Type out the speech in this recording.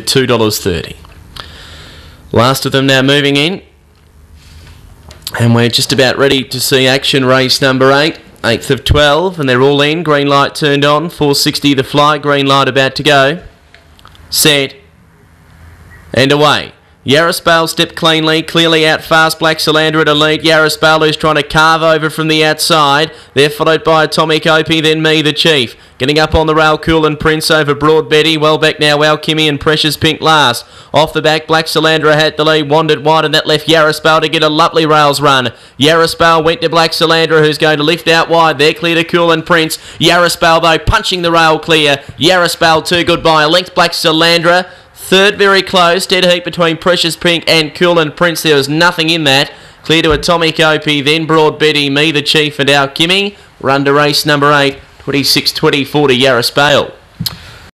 to $2.30. Last of them now moving in. And we're just about ready to see action race number 8. 8th of 12, and they're all in. Green light turned on. 460 the fly. Green light about to go. Set. And away. Yarraspale stepped cleanly, clearly out fast. Black Solandra at a lead. Yarraspale who's trying to carve over from the outside. They're followed by Atomic Opie, then me, the Chief. Getting up on the rail, Cool and Prince over Broad Betty. Well back now, Alchemy and Precious Pink last. Off the back, Black Solandra had the lead, wandered wide, and that left Yarraspale to get a lovely rails run. Yarraspale went to Black Solandra, who's going to lift out wide. They're clear to Cool and Prince. Yarraspale, though, punching the rail clear. Yarraspale, too good by a length. Black Solandra. Third very close, dead heat between Precious Pink and Cool and Prince. There was nothing in that. Clear to Atomic Opie, then Broad Betty, me, the Chief, and our Kimmy. Run to race number 8, 26 24 to Yarraspale.